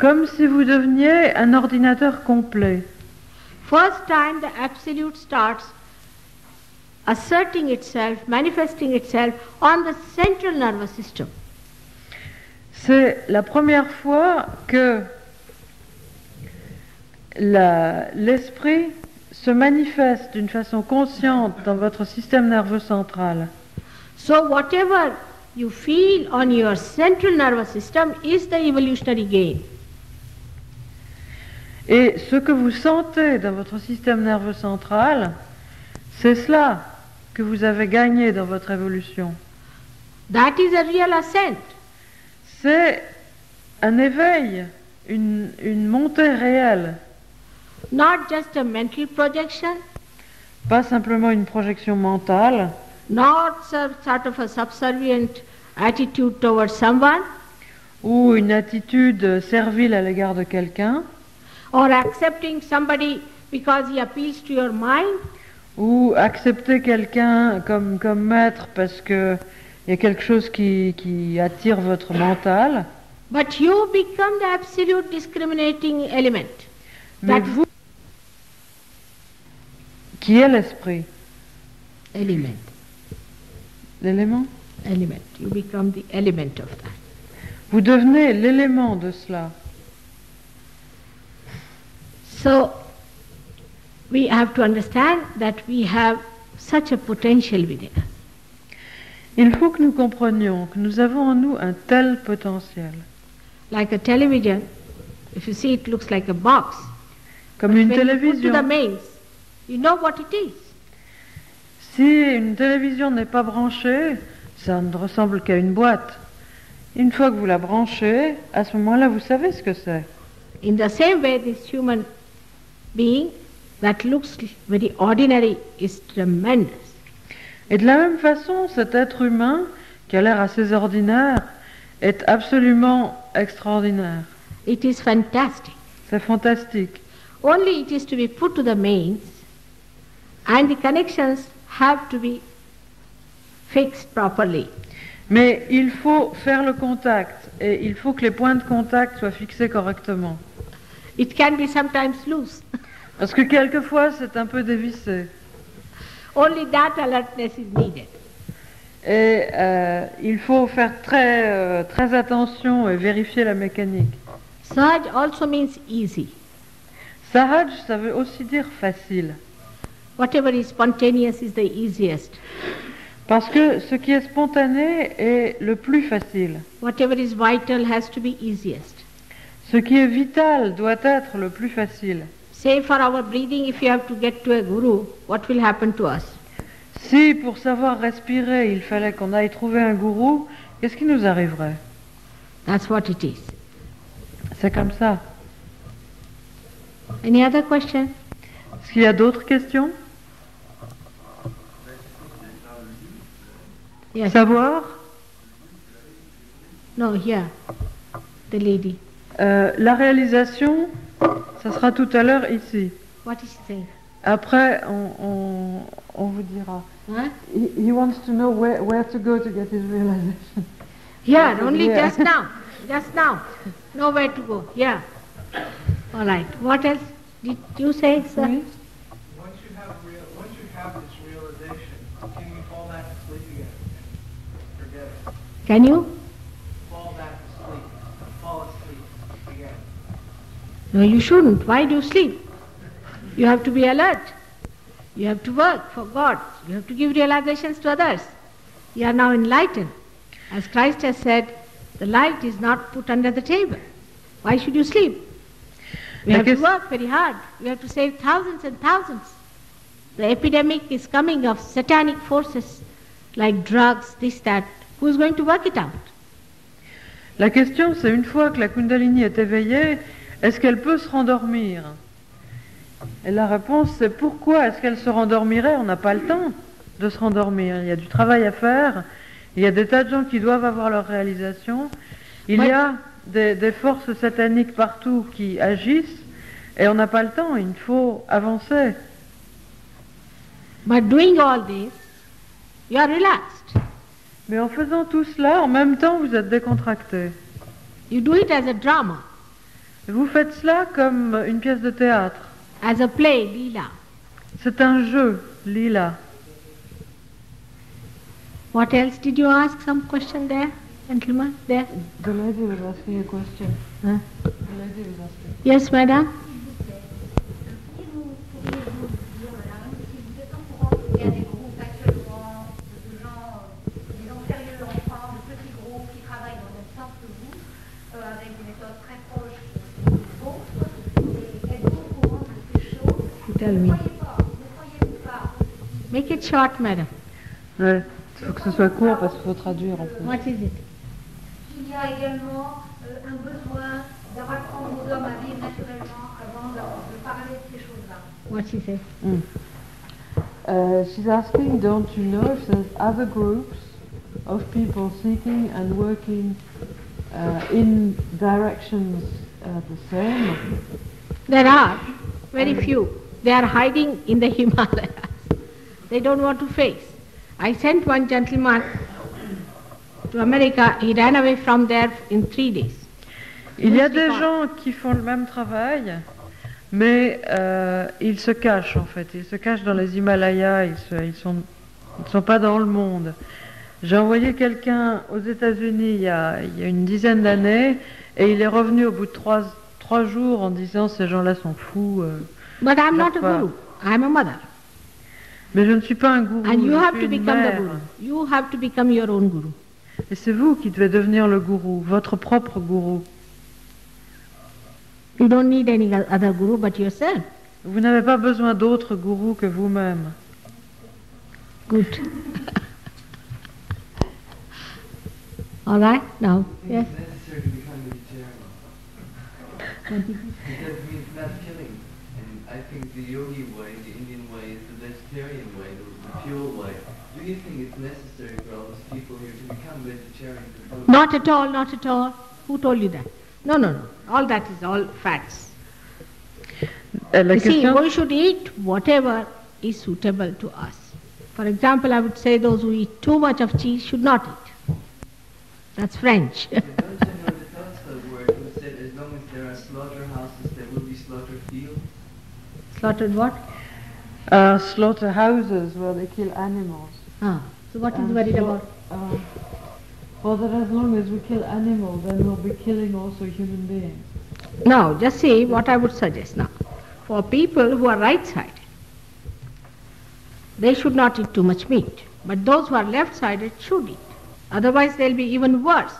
Comme si vous deveniez un ordinateur complet. First time the absolute starts asserting itself, manifesting itself on the central nervous system. C'est la première fois que l'esprit se manifeste d'une façon consciente dans votre système nerveux central. So whatever you feel on your central nervous system is the evolutionary gain. Et ce que vous sentez dans votre système nerveux central, c'est cela que vous avez gagné dans votre évolution. That is a real ascent. C'est un éveil, une, une montée réelle, Not just a mental projection, pas simplement une projection mentale, not some sort of a subservient attitude towards someone, ou une attitude servile à l'égard de quelqu'un, or accepting somebody because he appeals to your mind, ou accepter quelqu'un comme, comme maître parce qu'il y a quelque chose qui, qui attire votre mental, but you become the absolute discriminating element. mais vous, qui est l'esprit, element, l'élément, element. You become the element of that. vous devenez l'élément de cela. So we have to understand that we have such a potential within us. Il faut que nous comprenions que nous avons en nous un tel potentiel. Like a television, if you see it looks like a box. Comme une when you put to the télévision. mains, you know what it is. Si une télévision n'est pas branchée, ça ne ressemble qu'à une boîte. Une fois que vous la branchez, à ce moment-là, vous savez ce que c'est. In the same way, this human being that looks very ordinary is tremendous. Et de la même façon, cet être humain, qui a l'air assez ordinaire, est absolument extraordinaire. It is fantastic. C'est fantastique. Only it is to be put to the mains, and the connections have to be fixed properly. Mais il faut faire le contact et il faut que les points de contact soient fixés correctement. It can be sometimes loose. Parce que quelquefois, c'est un peu dévissé. Only that alertness is needed. Et euh, il faut faire très, euh, très attention et vérifier la mécanique. Sahaj also means easy. Sahaj, ça veut aussi dire facile. Whatever is spontaneous is the easiest. Parce que ce qui est spontané est le plus facile. Whatever is vital has to be easiest. Ce qui est vital doit être le plus facile. Say for our breathing, if you have to get to a guru, what will happen to us? Si pour savoir respirer, il fallait qu'on aille trouver un gourou, qu'est-ce qui nous arriverait? That's what it is. C'est comme ça. Any other question? Est-ce qu'il y a d'autres questions? Yes. Savoir? No, here. The lady. Euh, La réalisation, ça sera tout à l'heure ici. What is saying? Après, on, on, on vous dira. Huh? He, he wants to know where, where to go to get his realization. Here, only Yeah. just now. Just now. Nowhere to go. Yeah. All right. What else did you say, sir? Oui. Once you have real, once you have this realization, can you fall back to sleep again? Forget it. Can you? No, you shouldn't. Why do you sleep? You have to be alert. You have to work for God. You have to give realizations to others. You are now enlightened. As Christ has said, the light is not put under the table. Why should you sleep? We have to work very hard. We have to save thousands and thousands. The epidemic is coming of satanic forces like drugs, this, that. Who is going to work it out? La question, c'est une fois que la Kundalini est éveillée, est-ce qu'elle peut se rendormir? Et la réponse, c'est pourquoi est-ce qu'elle se rendormirait? On n'a pas le temps de se rendormir. Il y a du travail à faire. Il y a des tas de gens qui doivent avoir leur réalisation. Il y a des, des forces sataniques partout qui agissent et on n'a pas le temps. Il faut avancer. But doing all this, you are relaxed. Mais en faisant tout cela, en même temps, vous êtes décontracté. You do it as a drama. Vous faites cela comme une pièce de théâtre. as a play, Leela. C'est un jeu, lila. What else did you ask? Some question there, gentleman? There? The lady was asking a question. Huh? The lady was asking. Yes, madame, si vous êtes au courant qu'il y a des groupes actuellement de gens, euh, disons sérieux enfants, de petits groupes qui travaillent dans le même sens que vous, euh, avec des méthodes très proches des vôtres, et êtes-vous au courant de ces choses You tell Ne me. croyez pas, ne croyez-vous pas Make it short, madam. Ouais. Il faut que ce soit court parce qu'il faut traduire en plus. What is it? qu'il y a également euh, un besoin d'apprendre aux hommes à vivre naturellement avant de, parler de ces choses-là What she said? Uh, she's asking, don't you know if there's other groups of people seeking and working uh, in directions uh, the same? There are very few. They are hiding in the Himalayas. They don't want to face. I sent one gentleman to America. He ran away from there in three days. Il y a des gens qui font le même travail, mais euh, ils se cachent en fait. Ils se cachent dans les Himalayas, ils ne ils sont, ils sont pas dans le monde. J'ai envoyé quelqu'un aux États-Unis il, y a- il y a une dizaine d'années et il est revenu au bout de trois, trois jours en disant ces gens-là sont fous. euh. But I'm not a guru. I'm a mother. Mais je ne suis pas un gourou. And you je have suis to une become the mère. guru. You have to become your own guru. Et c'est vous qui devez devenir le gourou, votre propre gourou. You don't need any other guru but yourself. Vous n'avez pas besoin d'autres gourous que vous-même. Good. All right, now, yes. It's necessary to become vegetarian. Because it means not killing. And I think the yogi way, the Indian way, is the vegetarian way, the, the pure way. Do you think it's necessary for all those people here to become vegetarian to prove Not at all, not at all. Who told you that? No, no, no. All that is all facts. Euh, La you see, question, we should eat whatever is suitable to us. For example, I would say those who eat too much of cheese should not eat. That's French. Don't you know the Tolstoy word who said as long as there are slaughterhouses, there will be slaughter fields? Slaughtered what? uh, slaughterhouses where they kill animals. Ah. So what is worried so, about? Uh, well, that as long as we kill animals, then we'll be killing also human beings. Now, just see what I would suggest now. For people who are right-sided, they should not eat too much meat. But those who are left-sided should eat. Otherwise, they'll be even worse.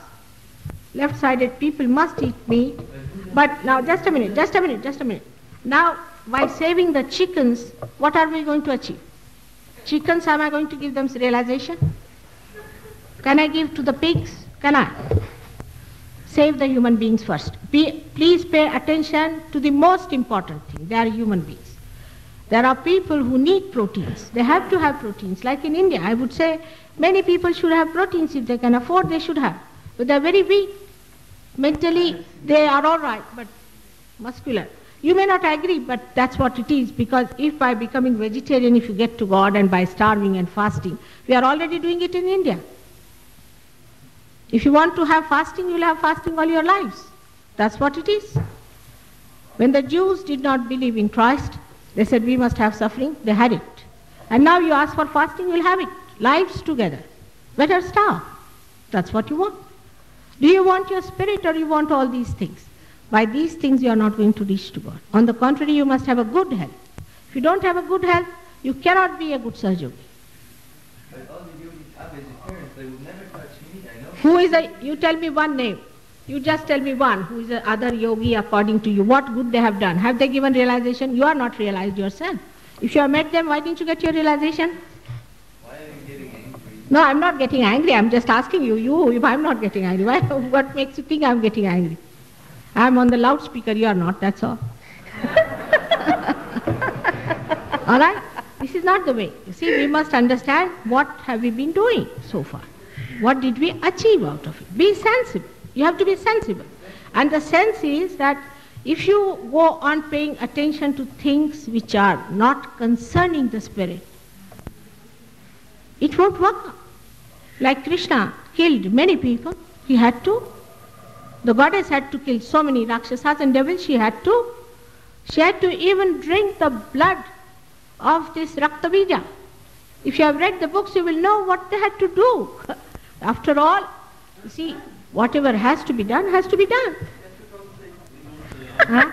Left-sided people must eat meat. But now, just a minute, just a minute, just a minute. Now, by saving the chickens, what are we going to achieve? Chickens, am I going to give them realization? Can I give to the pigs? Can I? Save the human beings first. Be, please pay attention to the most important thing. They are human beings. There are people who need proteins. They have to have proteins. Like in India, I would say many people should have proteins if they can afford, they should have. But they are very weak. Mentally, they are all right, but muscular. You may not agree, but that's what it is. Because if by becoming vegetarian, if you get to God, and by starving and fasting, we are already doing it in India. If you want to have fasting, you'll have fasting all your lives. That's what it is. When the Jews did not believe in Christ, they said we must have suffering, they had it. And now you ask for fasting, you'll have it. Lives together. Better starve. That's what you want. Do you want your spirit or you want all these things? By these things you are not going to reach to God. On the contrary, you must have a good health. If you don't have a good health, you cannot be a good surgeon. But all the yogis are vegetarians, they will never touch meat, I know. Who is a, you tell me one name. You just tell me one who is the other yogi according to you. What good they have done? Have they given realization? You are not realized yourself. If you have met them, why didn't you get your realization? Why are you getting angry? No, I'm not getting angry. I'm just asking you. You, if I'm not getting angry, why, what makes you think I'm getting angry? I'm on the loudspeaker. You are not. That's all. all right. This is not the way. You see, we must understand what have we been doing so far. What did we achieve out of it? Be sensible. You have to be sensible. And the sense is that if you go on paying attention to things which are not concerning the spirit, it won't work. Like Krishna killed many people, he had to. The goddess had to kill so many Rakshasas and devils she had to. She had to even drink the blood of this Raktabija. If you have read the books, you will know what they had to do. After all, you see, whatever has to be done has to be done.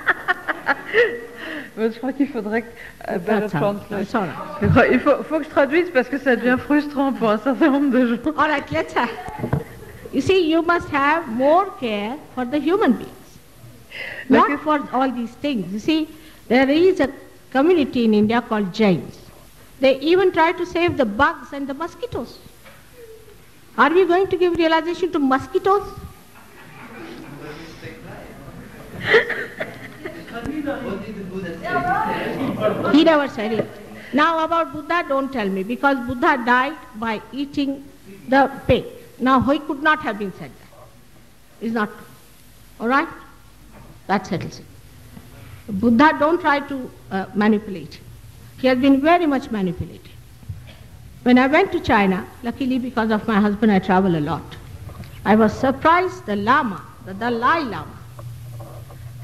Je crois qu'il faudrait que... euh, better all. translate. That's all right. Je crois- Il faut, faut que je traduise parce que ça devient frustrant pour un certain nombre de gens. All right, let's have. You see, you must have more care for the human beings, not for all these things. You see, there is a community in India called Jains. They even try to save the bugs and the mosquitoes. Are we going to give realization to mosquitoes? What did the Buddha say? He never said it. Now about Buddha, don't tell me, because Buddha died by eating the pig. Now he could not have been said that. It's not true. All right? That settles it. Buddha, don't try to uh, manipulate. He has been very much manipulated. When I went to China, luckily because of my husband, I travel a lot. I was surprised the Lama, the Dalai Lama,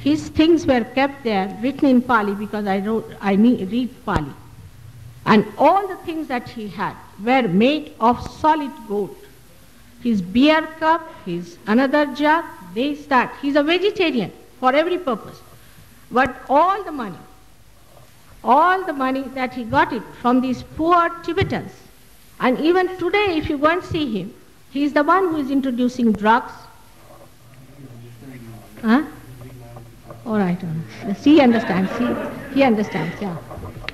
his things were kept there, written in Pali because I, wrote, I read Pali. And all the things that he had were made of solid gold. His beer cup, his another jar, they start. He's a vegetarian for every purpose. But all the money, all the money that he got it from these poor Tibetans. And even today, if you go and see him, he is the one who is introducing drugs. Huh? All right. all right. He understands. He, he understands, yeah.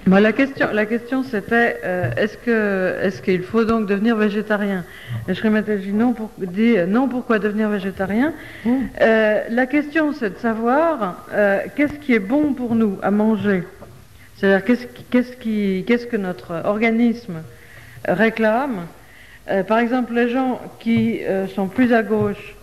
Moi, la question, la question c'était euh, est-ce que est-ce qu'il faut donc devenir végétarien? Et Shri Mataji non pour, dit non pourquoi devenir végétarien? Euh, La question c'est de savoir euh, qu'est-ce qui est bon pour nous à manger? C'est-à-dire qu'est-ce qu'est-ce qui qu'est-ce que notre organisme réclame? Par exemple, les gens qui sont plus à gauche,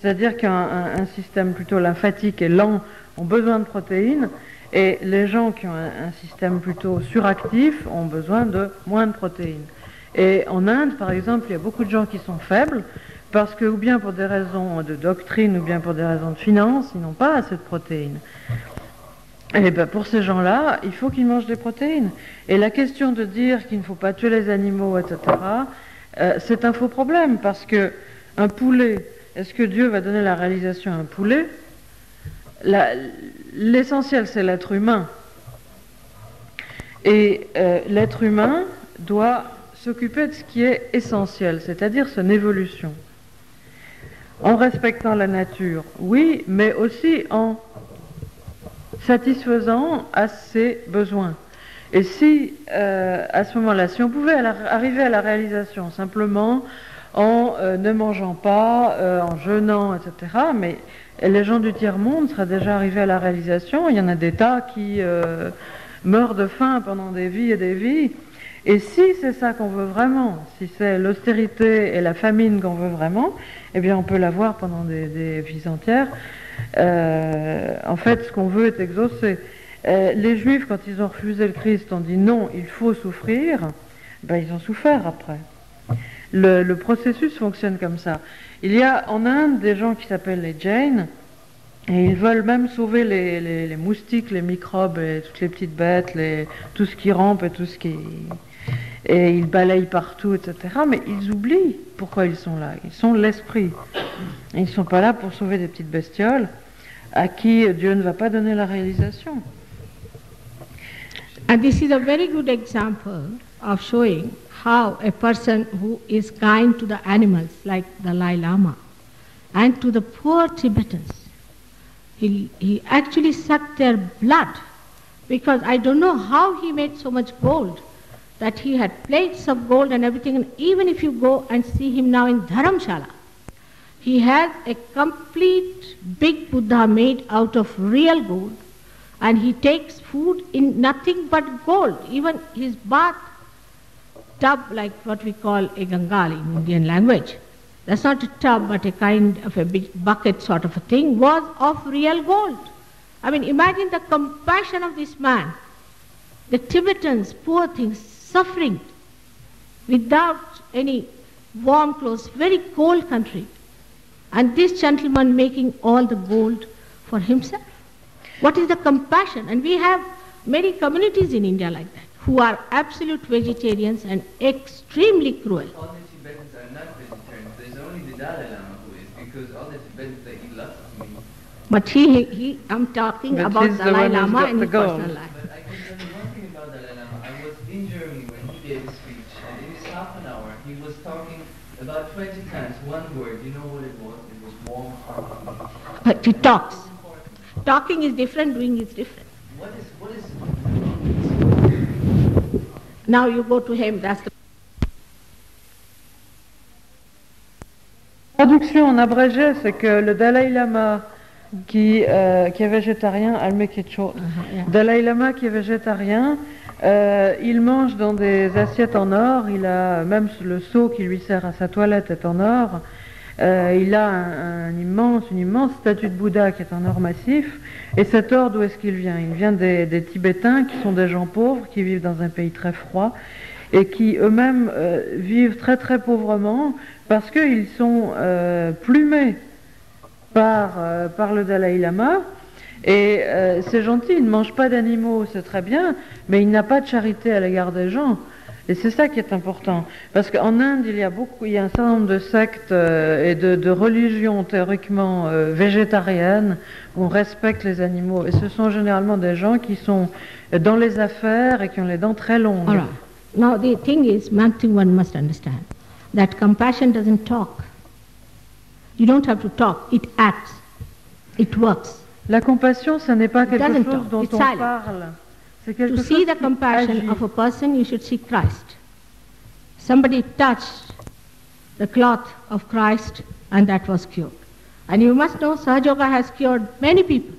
c'est-à-dire qui ont un système plutôt lymphatique et lent, ont besoin de protéines, et les gens qui ont un, système plutôt suractif ont besoin de moins de protéines. Et en Inde, par exemple, il y a beaucoup de gens qui sont faibles, parce que, ou bien pour des raisons de doctrine, ou bien pour des raisons de finance, ils n'ont pas assez de protéines. Et ben pour ces gens-là, il faut qu'ils mangent des protéines. Et la question de dire qu'il ne faut pas tuer les animaux, etc., euh, c'est un faux problème parce que un poulet, est-ce que Dieu va donner la réalisation à un poulet L'essentiel, c'est l'être humain. Et euh, l'être humain doit s'occuper de ce qui est essentiel, c'est-à-dire son évolution. En respectant la nature, oui, mais aussi en satisfaisant à ses besoins. Et si, euh, à ce moment-là, si on pouvait arriver à la réalisation simplement en euh, ne mangeant pas, en jeûnant, etc., mais les gens du tiers-monde seraient déjà arrivés à la réalisation. Il y en a des tas qui euh, meurent de faim pendant des vies et des vies. Et si c'est ça qu'on veut vraiment, si c'est l'austérité et la famine qu'on veut vraiment, eh bien on peut l'avoir pendant des, vies entières. Euh, en fait, ce qu'on veut est exaucé. Euh, les Juifs, quand ils ont refusé le Christ, ont dit non, il faut souffrir. Ben, ils ont souffert après. Le processus fonctionne comme ça. Il y a en Inde des gens qui s'appellent les Jains, et ils veulent même sauver les, les- moustiques, les microbes, et toutes les petites bêtes, les- tout ce qui rampe et tout ce qui... Et ils balayent partout, etc. Mais ils oublient pourquoi ils sont là. Ils sont l'esprit. Ils ne sont pas là pour sauver des petites bestioles à qui Dieu ne va pas donner la réalisation. And this is a very good example of showing how a person who is kind to the animals, like the Dalai Lama, and to the poor Tibetans, he, he actually sucked their blood because I don't know how he made so much gold that he had plates of gold and everything. And even if you go and see him now in Dharamshala, he has a complete big Buddha made out of real gold and he takes food in nothing but gold. Even his bath tub, like what we call a gangal in Indian language, that's not a tub but a kind of a big bucket sort of a thing, was of real gold. I mean, imagine the compassion of this man. The Tibetans, poor things, suffering without any warm clothes, very cold country. And this gentleman making all the gold for himself. What is the compassion? And we have many communities in India like that who are absolute vegetarians and extremely cruel. All the Tibetans are not vegetarians. There's only the Dalai Lama who is, because all the Tibetans they eat lots of meat. But he, he I'm talking But about the Dalai Lama got and the his gold. personal life. But I can tell you one thing about Dalai Lama. I was in Germany when he gave a speech, and in his half an hour, he was talking about 20 times one word. You know what it was? It was warm heart. But he talks. Talking is different, doing is different. What is what is Now you go to him, that's the Traduction en abrégé, c'est que le Dalai Lama qui, euh, qui est végétarien, Almekecho, Dalai Lama qui est végétarien, euh, il mange dans des assiettes en or, il a même le seau qui lui sert à sa toilette est en or, Euh, il a un, un immense, une immense statue de Bouddha qui est en or massif, et cet or d'où est-ce qu'il vient? Il vient des, Tibétains qui sont des gens pauvres, qui vivent dans un pays très froid, et qui eux-mêmes euh, vivent très très pauvrement parce qu'ils sont euh, plumés par, euh, par le Dalai Lama. Et c'est gentil, il ne mange pas d'animaux, c'est très bien, mais il n'a pas de charité à l'égard des gens. Et c'est ça qui est important. Parce qu'en Inde, il y a beaucoup, il y a un certain nombre de sectes euh, et de, de religions théoriquement euh, végétariennes où on respecte les animaux. Et ce sont généralement des gens qui sont dans les affaires et qui ont les dents très longues. Right. Now the thing is, one thing one must understand, that compassion doesn't talk. You don't have to talk, it acts, it works. La compassion, ce n'est pas quelque chose talk, dont it's on silent. parle. To see the compassion of a person, you should see Christ. Somebody touched the cloth of Christ and that was cured. And you must know Sahaja Yoga has cured many people.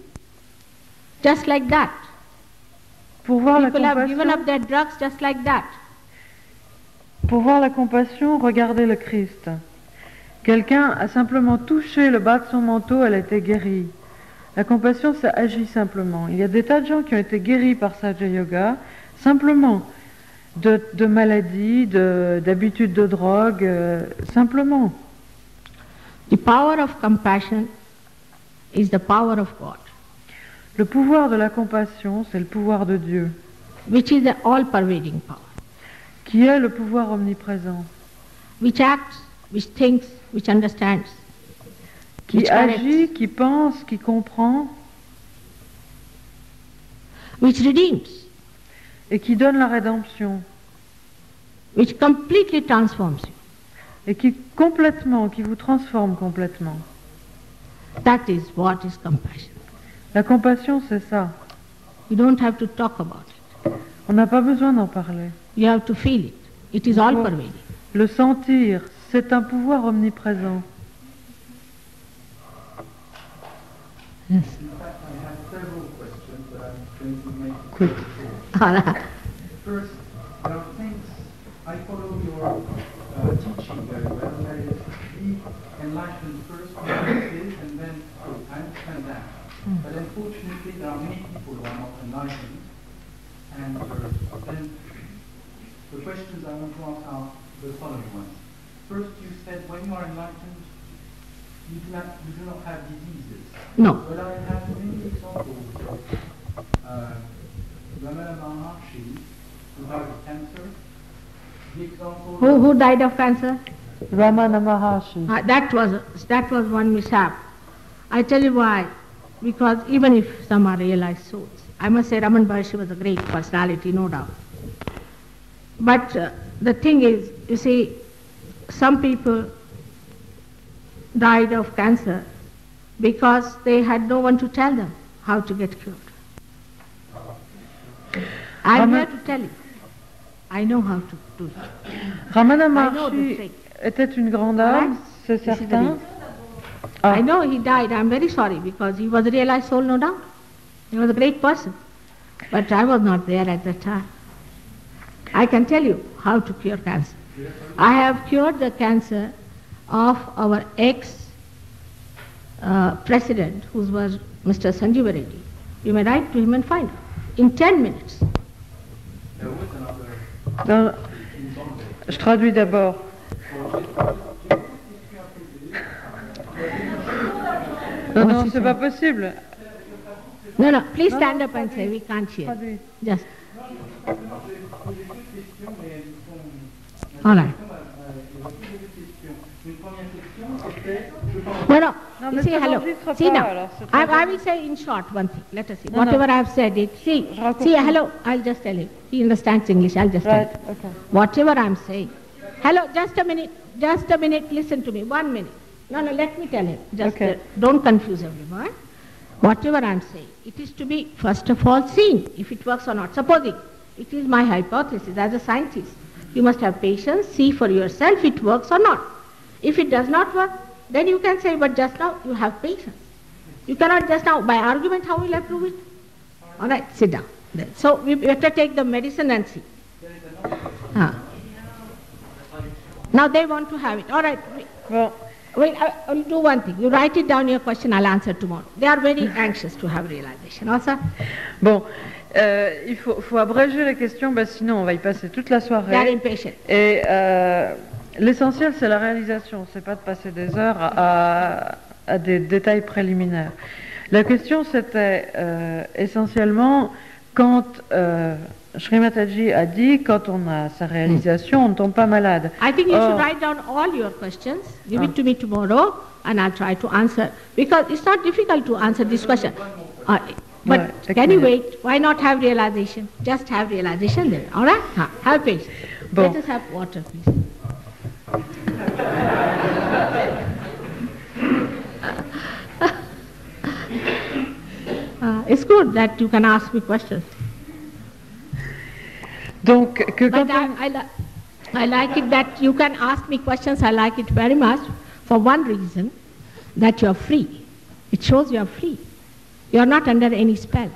Just like that. Pour voir, la People have given up their drugs just like that. pour voir la compassion, regardez le Christ. Quelqu'un a simplement touché le bas de son manteau, elle a été guérie. La compassion, ça agit simplement. Il y a des tas de gens qui ont été guéris par Sahaja Yoga, simplement, de, de maladies, de- d'habitudes de, drogue, euh, simplement. The power of compassion is the power of God, Le pouvoir de la compassion, c'est le pouvoir de Dieu, which is the all-pervading power, qui est le pouvoir omniprésent, which acts, which thinks, which understands, qui agit, qui pense, qui comprend which redeems, et qui donne la rédemption. which completely transforms you. et qui complètement, qui vous transforme complètement. That is what is compassion. La compassion, c'est ça. You don't have to talk about it. On n'a pas besoin d'en parler. You have to feel it. It is all-pervading. Le sentir, c'est un pouvoir omniprésent. In fact, I have several questions, but I'm going to make Quick. First, there are things, I follow your uh, teaching very well, that is, be enlightened first, and then, so I understand that. But unfortunately, there are many people who are not enlightened, and uh, then the questions I want to ask are the following ones. First, you said when you are enlightened, you do not, you do not have diseases. No. But I have many examples of uh, Ramana Maharshi, who died of cancer. The example Who, who died of cancer? Ramana Maharshi. Uh, that was that was one mishap. I tell you why. Because even if some are realized souls, I must say Raman Maharshi was a great personality, no doubt. But uh, the thing is, you see, some people died of cancer because they had no one to tell them how to get cured. I'm here to tell you. I know how to do it. Ramana I know Maharshi était une grande âme, c'est This is the certain. Ah. I know he died. I'm very sorry because he was a realized soul, no doubt. He was a great person. But I was not there at that time. I can tell you how to cure cancer. I have cured the cancer of our ex uh, president, who was Mr. Sanjeev Reddy. You may write to him and find out. In 10 minutes. there was another je traduis d'abord. Non, non, c'est pas possible. No, no, please No, stand no, up and say, we can't hear. Just, J'ai posé deux questions, mais elles sont... all right. Euh, euh, j'ai deux questions. Une première question, c'était... No, no, Non, you see, hello. See now, alors c'est très I, I will say in short one thing. Let us see. No, no. Whatever I've said, it, see, see, hello, I'll just tell him. He understands English, I'll just tell him. okay. Whatever I'm saying. Hello, just a minute, just a minute, listen to me, one minute. No, no, let me tell him. Just Okay. uh, don't confuse everyone. Whatever I'm saying, it is to be, first of all, seen if it works or not. Supposing it is my hypothesis as a scientist. You must have patience, see for yourself it works or not. If it does not work, then you can say, but just now you have patience. You cannot just now, by argument, how will I prove it? All right, sit down. So we have to take the medicine and see. Ah. Now they want to have it. All right. we- Well, I'll do one thing. You write it down your question, I'll answer tomorrow. They are very anxious to have realization. Also, bon. Euh, il faut, faut abréger la question, bah, sinon on va y passer toute la they are soirée. impatient. Et euh, l'essentiel, c'est la réalisation, c'est pas de passer des heures à, à des détails préliminaires. La question, c'était euh, essentiellement quand euh, Sri Mataji a dit quand on a sa réalisation, on ne tombe pas malade. I think you should write down all your questions, give Ah. it to me tomorrow, and I'll try to answer. Because it's not difficult to answer this question. Uh, but take can you wait? Why not have realization? Just have realization there. All right? Ha, have patience. Bon. Let us have water, please. Uh, it's good that you can ask me questions. Donc, que quand I, I, li- I like it that you can ask me questions. I like it very much for one reason that you are free. It shows you are free. You are not under any spell.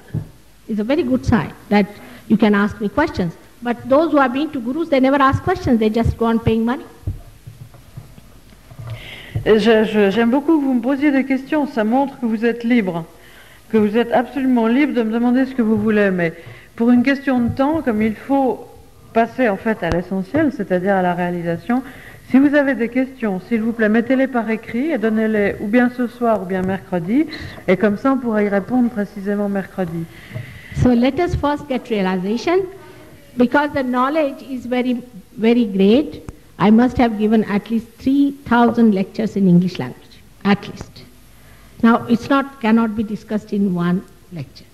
It's a very good sign that you can ask me questions. But those who have been to gurus, they never ask questions. They just go on paying money. J'aime beaucoup que vous me posiez des questions, ça montre que vous êtes libre, que vous êtes absolument libre de me demander ce que vous voulez. Mais pour une question de temps, comme il faut passer en fait à l'essentiel, c'est-à-dire à la réalisation, si vous avez des questions, s'il vous plaît, mettez-les par écrit et donnez-les ou bien ce soir ou bien mercredi, et comme ça on pourra y répondre précisément mercredi. So let us first get realization. Because the knowledge is very, very great, I must have given at least 3,000 lectures in English language, at least. Now, it's not, cannot be discussed in one lecture.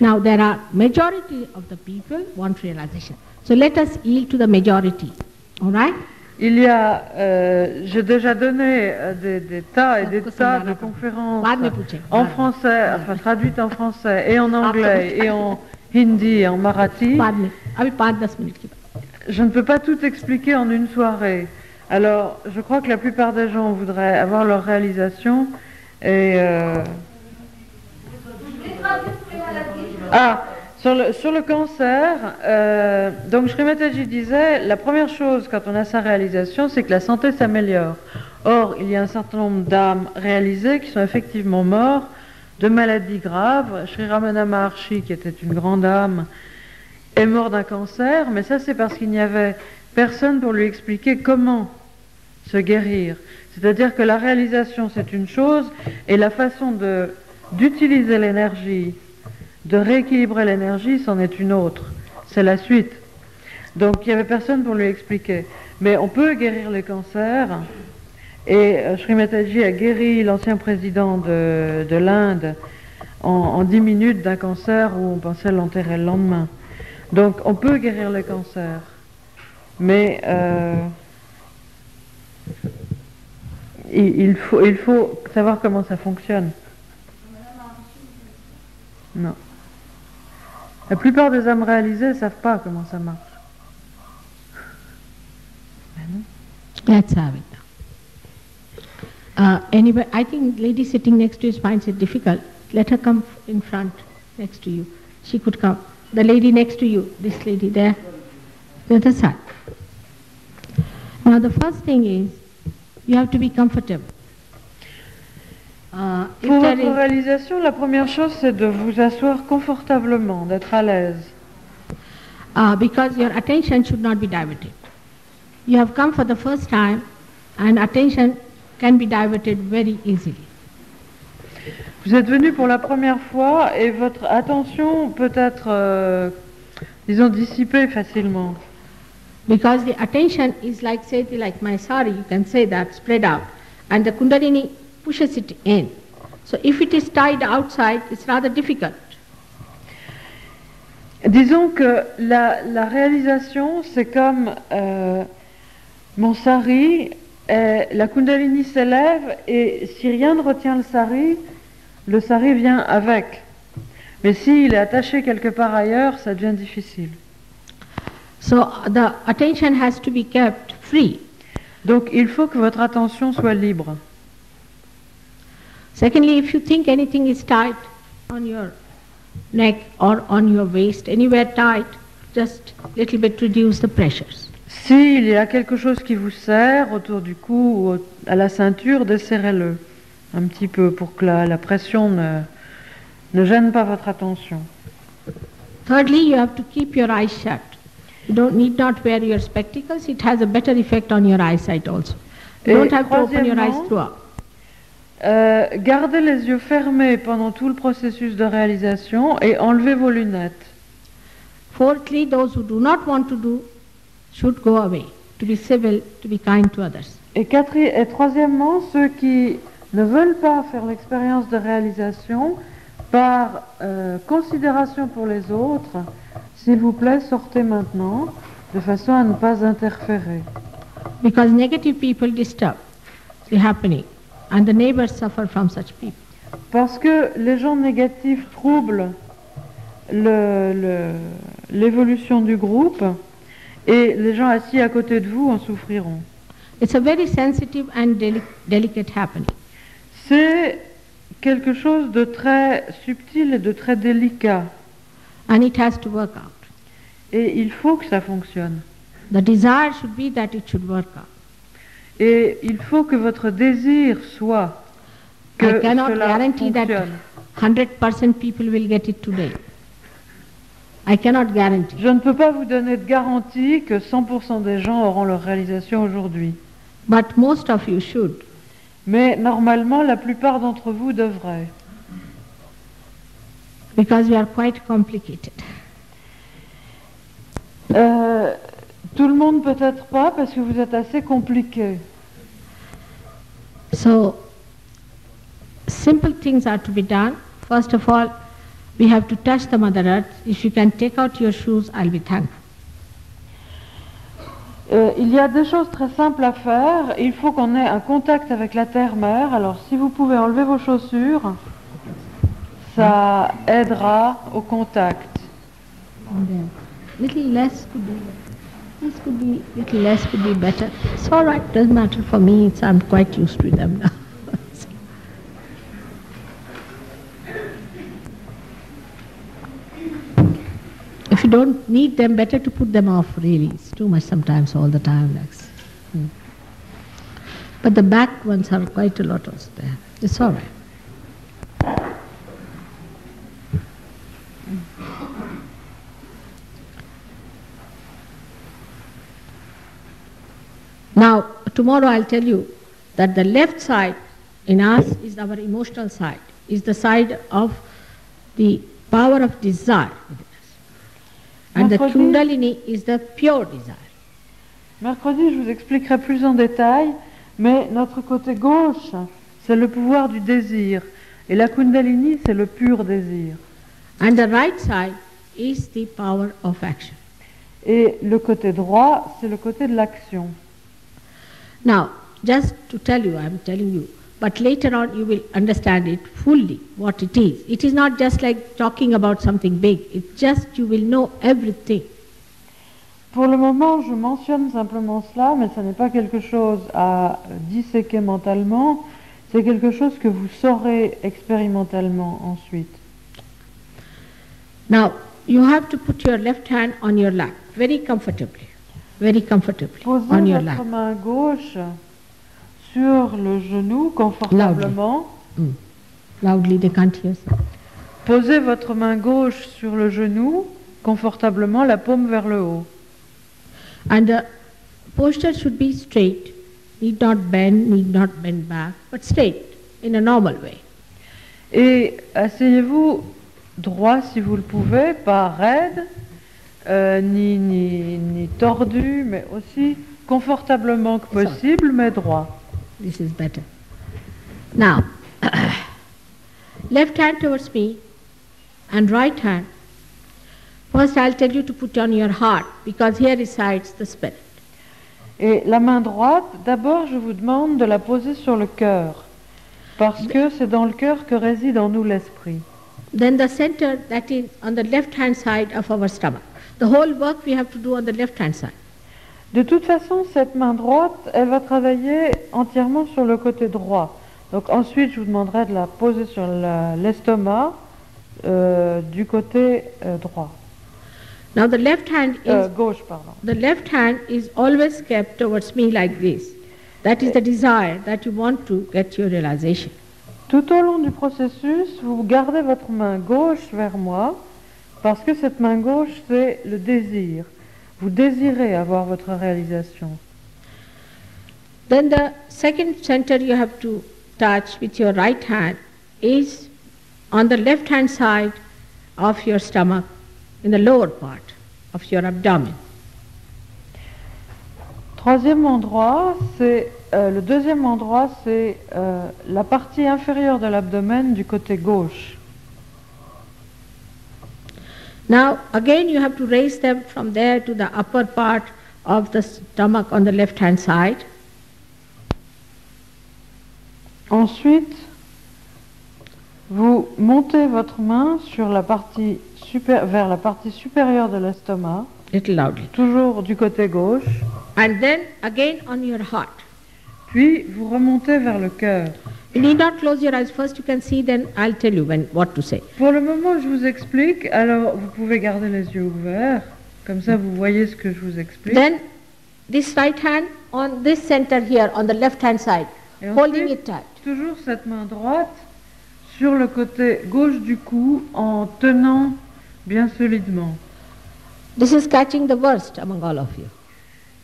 Now, there are majority of the people want realization. So let us yield to the majority, all right? Il y a, euh, j'ai déjà donné euh, des, tas et des tas de conférences en français, enfin traduites en français et en anglais et en hindi et en marathi. Je ne peux pas tout expliquer en une soirée. Alors, je crois que la plupart des gens voudraient avoir leur réalisation euh, Ah, sur le, sur le cancer, euh, donc Sri Mataji disait, la première chose quand on a sa réalisation, c'est que la santé s'améliore. Or, il y a un certain nombre d'âmes réalisées qui sont effectivement morts de maladies graves. Sri Ramana Maharshi, qui était une grande âme, est mort d'un cancer, mais ça c'est parce qu'il n'y avait personne pour lui expliquer comment se guérir. C'est-à-dire que la réalisation c'est une chose et la façon d'utiliser l'énergie, de rééquilibrer l'énergie, c'en est une autre. C'est la suite. Donc il n'y avait personne pour lui expliquer. Mais on peut guérir les cancers. Et euh, Sri Mataji a guéri l'ancien président de, de l'Inde en, en 10 minutes d'un cancer où on pensait l'enterrer le lendemain. Donc on peut guérir le cancer. Mais euh, il, faut, savoir comment ça fonctionne. Non. La plupart des âmes réalisées ne savent pas comment ça marche. Let's have it now. Uh, anybody, I think lady sitting next to you finds it difficult. Let her come in front next to you. She could come. The lady next to you, this lady there, the other side. Now the first thing is, you have to be comfortable. Uh, Pour votre is- réalisation, la première chose, c'est de vous asseoir confortablement, d'être à l'aise. uh, because your attention should not be diverted. You have come for the first time, and attention can be diverted very easily. Vous êtes venu pour la première fois et votre attention peut être, euh, disons, dissipée facilement. Because the attention is like, say, like my sari, you can say that, spread out. And the Kundalini pushes it in. So if it is tied outside, it's rather difficult. Disons que la, la réalisation, c'est comme euh, mon sari, la kundalini s'élève et si rien ne retient le sari, le sari vient avec. Mais s'il est attaché quelque part ailleurs, ça devient difficile. So the attention has to be kept free. Donc il faut que votre attention soit libre. Secondly, if you think anything is tight on your neck or on your waist, anywhere tight, just little bit reduce the pressures. S'il y a quelque chose qui vous serre autour du cou ou à la ceinture, desserrez-le un petit peu pour que la, la pression ne, ne gêne pas votre attention. Thirdly, you have to keep your eyes shut. You don't need not wear your spectacles. It has a better effect on your eyesight also. You don't have to open your eyes throughout. Euh, gardez les yeux fermés pendant tout le processus de réalisation et enlevez vos lunettes. Fourthly, those who do not want to do should go away, to be civil, to be kind to others. Et, quatri- et troisièmement, ceux qui ne veulent pas faire l'expérience de réalisation, par euh, considération pour les autres, s'il vous plaît, sortez maintenant, de façon à ne pas interférer. Because negative people disturb the happening, and the neighbors suffer from such people. Parce que les gens négatifs troublent le- le- l'évolution du groupe et les gens assis à côté de vous en souffriront. It's a very sensitive and deli- delicate happening. C'est quelque chose de très subtil et de très délicat and it has to work out. et il faut que ça fonctionne. The desire should be that it should work out. Et il faut que votre désir soit que I cannot cela guarantee that fonctionne. 100% people will get it today. I cannot guarantee. Je ne peux pas vous donner de garantie que 100% des gens auront leur réalisation aujourd'hui. But most of you should. Mais normalement, la plupart d'entre vous devraient. Because we are quite complicated. Euh, tout le monde peut-être pas parce que vous êtes assez compliqué. So, simple things are to be done. First of all, we have to touch the Mother Earth. If you can take out your shoes, I'll be thankful. Euh, il y a des choses très simples à faire. Il faut qu'on ait un contact avec la terre-mère. Alors si vous pouvez enlever vos chaussures, ça aidera au contact. Little less could be this could be little less could be better. It's all right. Doesn't matter for me. It's, I'm quite used to them now. If you don't need them, better to put them off. Really, it's too much sometimes. All the time, hmm. But the back ones are quite a lot also there. It's all right. Now, tomorrow I'll tell you that the left side in us is our emotional side, is the side of the power of desire And the Mercredi- Kundalini is the pure desire. Mercredi, je vous expliquerai plus en détail, mais notre côté gauche, c'est le pouvoir du désir. Et la Kundalini, c'est le pur désir. And the right side is the power of action. Et le côté droit, c'est le côté de l'action. Now, just to tell you, I'm telling you, but later on you will understand it fully what it is. It is not just like talking about something big, it's just you will know everything. Pour le moment, je mentionne simplement cela, mais ce n'est pas quelque chose à disséquer mentalement, c'est quelque chose que vous saurez expérimentalement ensuite. Now, you have to put your left hand on your lap, very comfortably, very comfortably Posez on your lap. main gauche sur le genou confortablement. Mm. Loudly, they can't hear. so. Posez votre main gauche sur le genou confortablement, la paume vers le haut. And the posture should be straight, need not bend, need not bend back, but straight in a normal way. Et asseyez-vous droit si vous le pouvez, pas raide, euh, ni, ni, ni tordu, mais aussi confortablement que possible, mais droit. This is better. Now, left hand towards me and right hand. First, I'll tell you to put on your heart because here resides the spirit. Et la main droite, d'abord, je vous demande de la poser sur le cœur, parce que c'est dans le cœur que réside en nous l'esprit. Then the center that is on the left hand side of our stomach. The whole work we have to do on the left hand side. De toute façon, cette main droite, elle va travailler entièrement sur le côté droit. Donc ensuite, je vous demanderai de la poser sur l'estomac euh, du côté euh, droit, Now the left hand is Euh, gauche, pardon. the left hand is always kept towards me like this. That is the desire that you want to get your realization. Tout au long du processus, vous gardez votre main gauche vers moi, parce que cette main gauche, c'est le désir. Vous désirez avoir votre réalisation. Then the second center you have to touch with your right hand is on the left hand side of your stomach, in the lower part of your abdomen. Troisième endroit, c'est euh, le deuxième endroit, c'est euh, la partie inférieure de l'abdomen du côté gauche. Now, again, you have to raise them from there to the upper part of the stomach on the left hand side. Ensuite, vous montez votre main sur la partie supé- vers la partie supérieure de l'estomac, toujours du côté gauche, And then again on your heart. puis vous remontez vers le cœur. You need not close your eyes. First, you can see, then I'll tell you when, what to say. Pour le moment, je vous explique, alors vous pouvez garder les yeux ouverts, comme ça vous voyez ce que je vous explique. Then, this right hand on this center here, on the left hand side, Et holding ensuite, it tight. toujours cette main droite sur le côté gauche du cou en tenant bien solidement. This is catching the worst among all of you.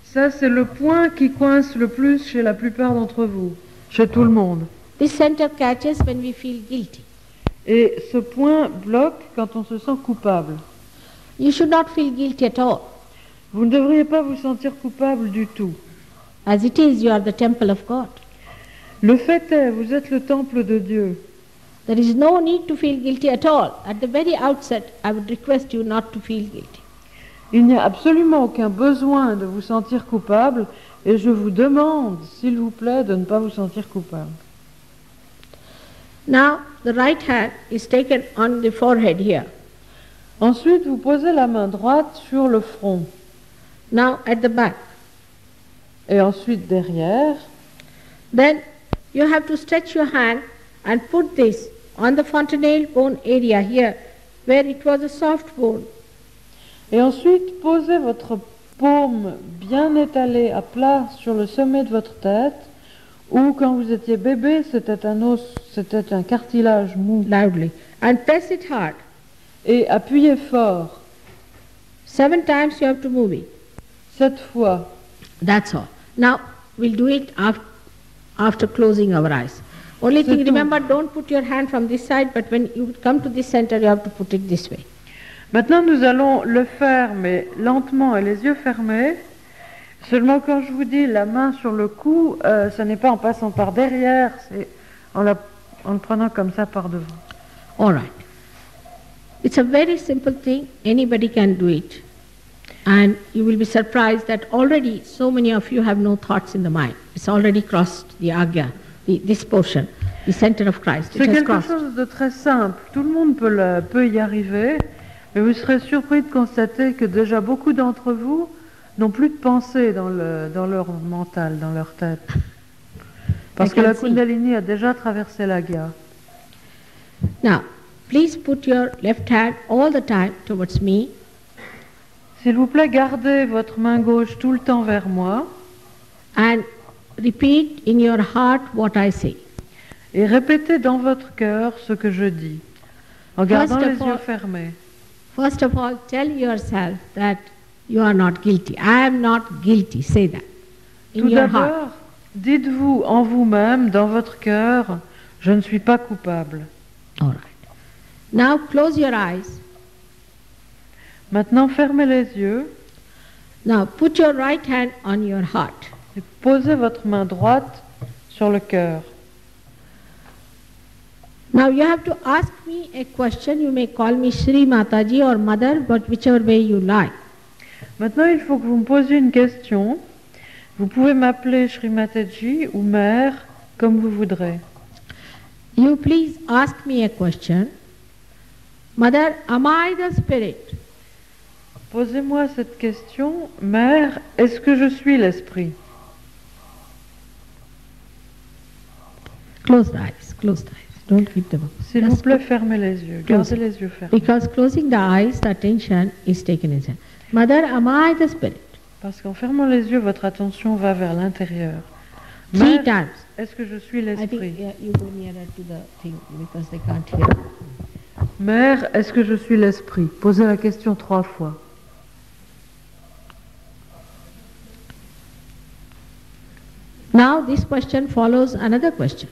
Ça, c'est le point qui coince le plus chez la plupart d'entre vous, chez tout le monde. This center catches when we feel guilty. Et ce point bloque quand on se sent coupable. You should not feel guilty at all. Vous ne devriez pas vous sentir coupable du tout. As it is, you are the temple of God. Le fait est, vous êtes le temple de Dieu. There is no need to feel guilty at all. At the very outset, I would request you not to feel guilty. Il n'y a absolument aucun besoin de vous sentir coupable et je vous demande, s'il vous plaît, de ne pas vous sentir coupable. Now, the right hand is taken on the forehead here. Ensuite, vous posez la main droite sur le front Now, at the back. et ensuite derrière. Then, you have to stretch your hand and put this on the fontanelle bone area here, where it was a soft bone. Et ensuite, posez votre paume bien étalée à plat sur le sommet de votre tête, ou quand vous étiez bébé, c'était un os, c'était un cartilage mou. loudly and press it hard. Et appuyez fort, Seven times you have to move it. cette fois. That's all. Now we'll do it af- after closing our eyes. Only C'est thing, tout. remember, don't put your hand from this side, but when you come to this center, you have to put it this way. Maintenant, nous allons le faire, mais lentement et les yeux fermés. Seulement, quand je vous dis la main sur le cou, euh, ce n'est pas en passant par derrière, c'est en, la- en le prenant comme ça par devant. All right. It's a very simple thing. Anybody can do it. And you will be surprised that already so many of you have no thoughts in the mind. It's already crossed the agya, the, this portion, the center of Christ. C'est quelque crossed. chose de très simple. Tout le monde peut, le- peut y arriver, mais vous serez surpris de constater que déjà beaucoup d'entre vous n'ont plus de pensée dans, le, dans leur mental, dans leur tête. Parce que la. Kundalini a déjà traversé la gare. Now, please put your left hand all the time towards me S'il vous plaît, gardez votre main gauche tout le temps vers moi and repeat in your heart what I say. et répétez dans votre cœur ce que je dis, en gardant First les all- yeux fermés. First of all, tell yourself that you are not guilty. I am not guilty. Say that in Tout your heart. dites-vous en vous-même, dans votre cœur, je ne suis pas coupable. All right. Now close your eyes. Maintenant, fermez les yeux Now put your right hand on your heart. et posez votre main droite sur le cœur. Now you have to ask me a question. You may call me Shri Mataji or Mother, but whichever way you like. Maintenant, il faut que vous me posiez une question. Vous pouvez m'appeler Srimataji ou mère, comme vous voudrez. You please ask me a question. Mother, am I the spirit? Posez-moi cette question. Mère, est-ce que je suis l'esprit? Close the eyes, close the eyes. Don't keep them open. S'il vous plaît, fermez les yeux. Close. Gardez les yeux fermés. Because closing the eyes, the attention is taken inside. Mother, am I the spirit? Parce qu'en fermant les yeux, votre attention va vers l'intérieur. Three Mère, times. est-ce que je suis l'esprit? yeah, you go nearer to the thing because they can't hear. Mère, est-ce que je suis l'esprit? Posez la question trois fois. Now this question follows another question.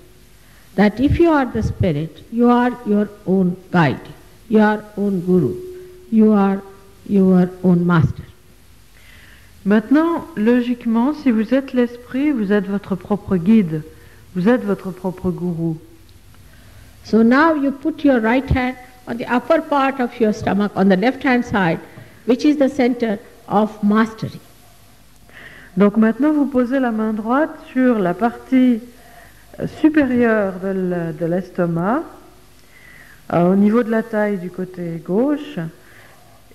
That if you are the spirit, you are your own guide, your own guru, you are your own master. Maintenant, logiquement, si vous êtes l'esprit, vous êtes votre propre guide. Vous êtes votre propre gourou. So now you put your right hand on the upper part of your stomach, on the left hand side, which is the center of mastery. Donc maintenant, vous posez la main droite sur la partie euh, supérieure de l'estomac, euh, au niveau de la taille du côté gauche,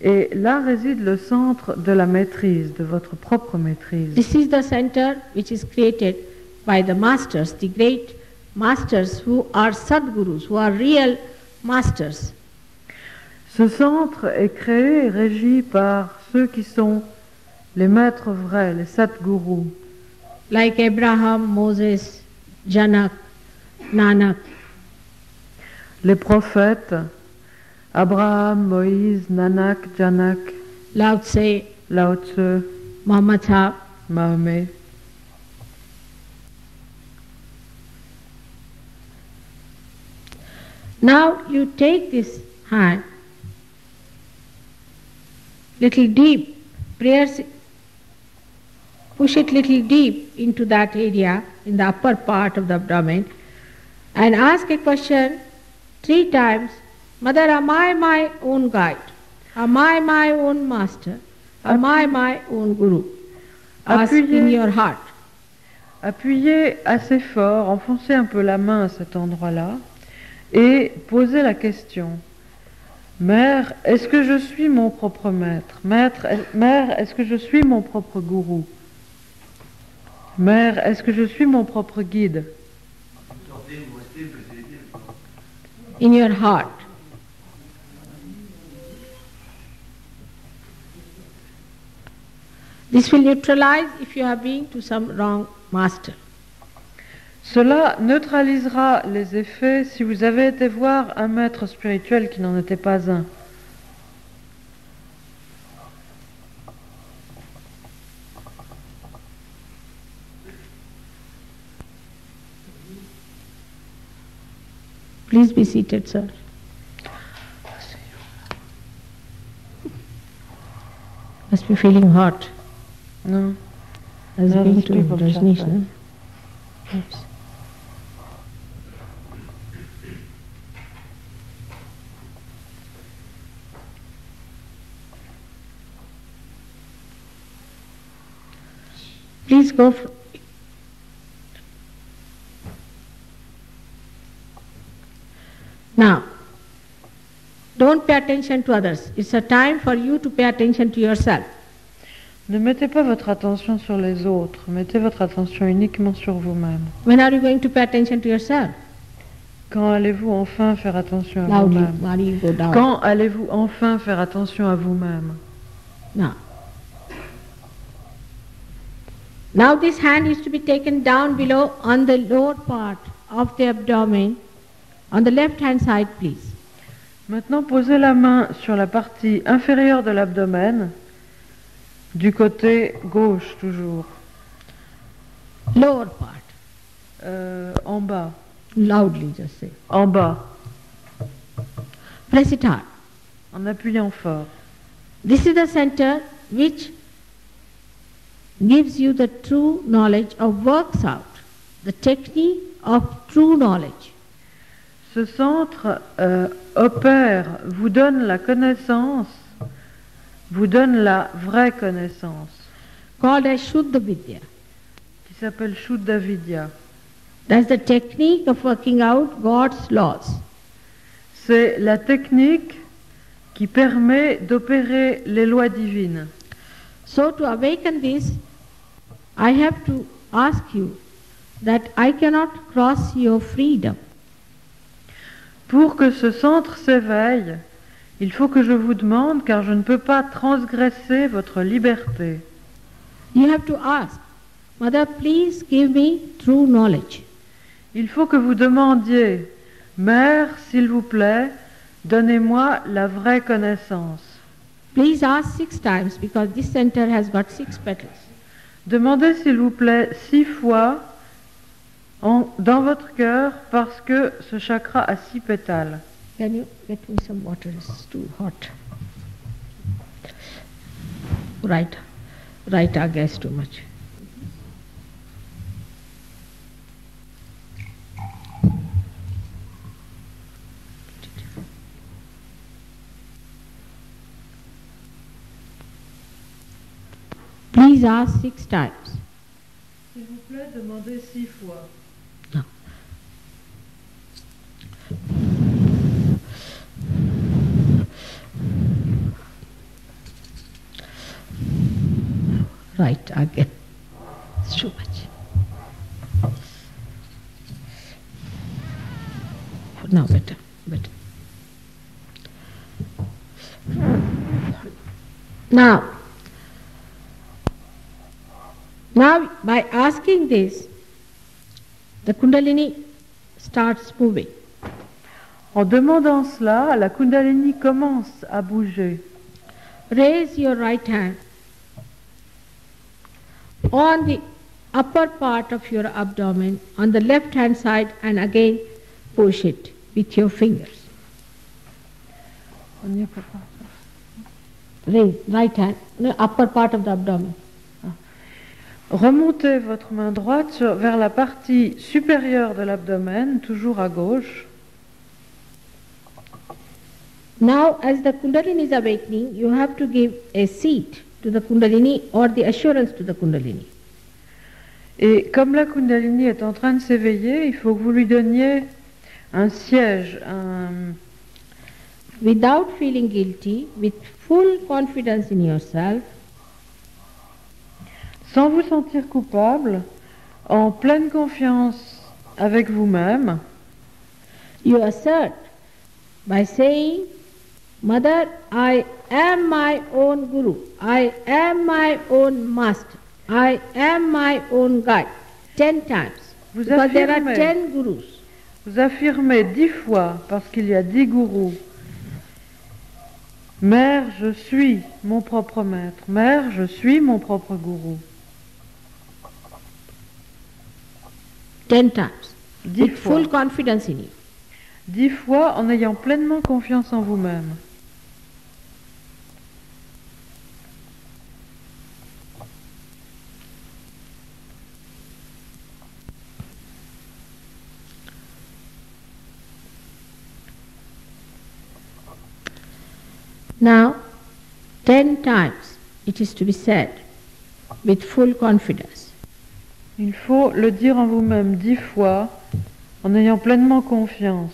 et là réside le centre de la maîtrise, de votre propre maîtrise. This is the center which is created by the masters, the great masters who are sadgurus, who are real masters. Ce centre est créé et régi par ceux qui sont les maîtres vrais, les satgurus, like Abraham, Moses, Janak, Nanak. les prophètes, Abraham, Moïse, Nanak, Janak, Lao Tse, Lao Tzu, Muhammad Sahib. Mahomet. Now you take this hand little deep, prayers, push it little deep into that area in the upper part of the abdomen and ask a question three times Mother, am I my own guide? Am I my own master? Am I my own guru? Ask in your heart. Appuyez assez fort, enfoncez un peu la main à cet endroit-là et posez la question. Mère, est-ce que je suis mon propre maître? Mère, est-ce que je suis mon propre gourou Mère, est-ce que je suis mon propre guide? In your heart. This will neutralize if you have been to some wrong master. Cela neutralisera les effets si vous avez été voir un maître spirituel qui n'en était pas un. Please be seated, sir. Must be feeling hot. No, these to people Rajneesh, chat, no? Oops. Please go. f now, don't pay attention to others. It's a time for you to pay attention to yourself. Ne mettez pas votre attention sur les autres, mettez votre attention uniquement sur vous-même. When are you going to pay attention to yourself? Quand allez-vous enfin faire attention à vous-même? Quand allez-vous enfin faire attention à vous-même? Now. Now this hand is to be taken down below on the lower part of the abdomen, on the left hand side please. Maintenant, posez la main sur la partie inférieure de l'abdomen, du côté gauche toujours, Lower part. Euh, en bas, Loudly just say. en bas. Press it hard. en appuyant fort. This is the center which gives you the true knowledge or works out the technique of true knowledge. Ce centre euh, opère, vous donne la connaissance, vous donne la vraie connaissance, called as Shuddha Vidya. qui s'appelle Shuddha Vidya. That's the technique of working out God's laws. C'est la technique qui permet d'opérer les lois divines. So to awaken this, I have to ask you that I cannot cross your freedom. Pour que ce centre s'éveille, il faut que je vous demande, car je ne peux pas transgresser votre liberté. You have to ask, Mother, please give me true knowledge. Il faut que vous demandiez, Mère, s'il vous plaît, donnez-moi la vraie connaissance. Please ask six times because this center has got six petals. Demandez, s'il vous plaît, six fois en- dans votre cœur parce que ce chakra a six pétales. Can you get me some water? It's too hot. Right. Right, I guess too much. Please ask six times. S'il vous plaît, demandez six fois. Right, again. It's too much. Now better, better. Now, now by asking this, the Kundalini starts moving. En demandant cela, la Kundalini commence à bouger. Raise your right hand on the upper part of your abdomen on the left hand side and again push it with your fingers. Raise right hand, no, upper part of the abdomen. Ah. Remontez votre main droite sur- vers la partie supérieure de l'abdomen, toujours à gauche. Now, as the Kundalini is awakening, you have to give a seat to the Kundalini or the assurance to the Kundalini. Et comme la Kundalini est en train de s'éveiller, il faut que vous lui donniez un siège, un, Without feeling guilty, with full confidence in yourself, sans vous sentir coupable, en pleine confiance avec vous-même. you assert by saying, Mother, I am my own Guru, I am my own Master, I am my own guide, ten times. Vous Because there are affirmez, ten Gurus. vous affirmez dix fois, parce qu'il y a dix gourous. Mère, je suis mon propre maître. Mère, je suis mon propre gourou. Ten times. Dix With fois. full confidence in you. Dix fois en ayant pleinement confiance en vous-même. Now, ten times it is to be said with full confidence. Il faut le dire en vous-même dix fois en ayant pleinement confiance.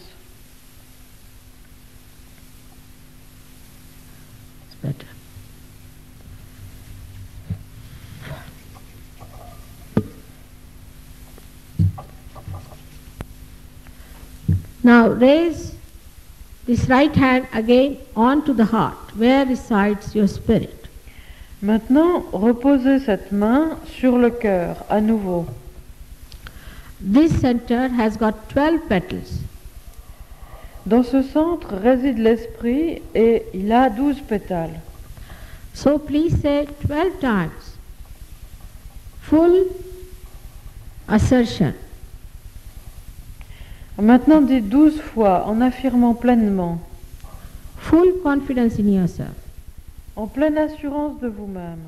It's better. Now raise this right hand again onto the heart where resides your spirit. Maintenant, reposez cette main sur le cœur à nouveau. This center has got 12 petals. Dans ce centre réside l'esprit et il a douze pétales. So please say 12 times. Full assertion. Maintenant, dites douze fois en affirmant pleinement. full confidence in yourself. en pleine assurance de vous-même.